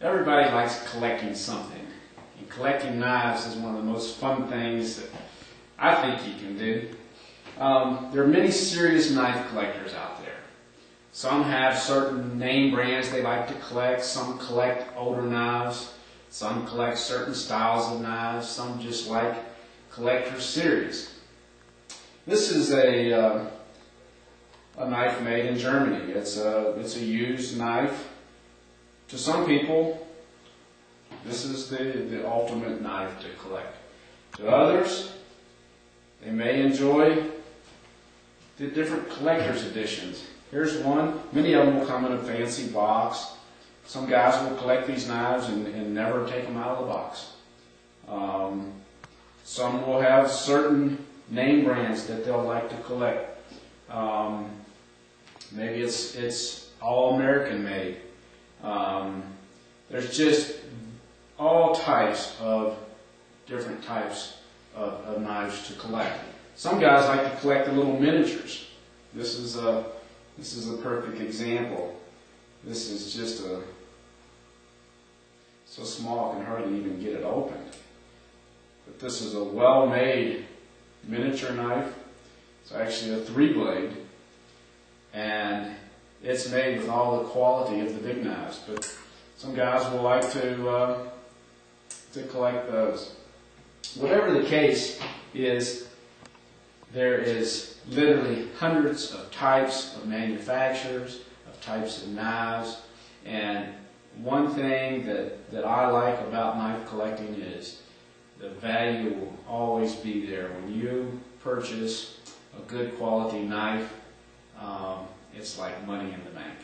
everybody likes collecting something. And collecting knives is one of the most fun things that I think you can do. Um, there are many serious knife collectors out there. Some have certain name brands they like to collect. Some collect older knives. Some collect certain styles of knives. Some just like collector series. This is a, uh, a knife made in Germany. It's a, it's a used knife. To some people, this is the, the ultimate knife to collect. To others, they may enjoy the different collector's editions. Here's one. Many of them will come in a fancy box. Some guys will collect these knives and, and never take them out of the box. Um, some will have certain name brands that they'll like to collect. Um, maybe it's it's all American made. Um, there's just all types of different types of, of, knives to collect. Some guys like to collect the little miniatures. This is a this is a perfect example. This is just a so small I can hardly even get it open. But this is a well-made miniature knife. It's actually a three blade and it's made with all the quality of the big knives. But some guys will like to uh, to collect those. Whatever the case is, there is literally hundreds of types of manufacturers, of types of knives, and one thing that, that I like about knife collecting is the value will always be there. When you purchase a good quality knife, um, it's like money in the bank.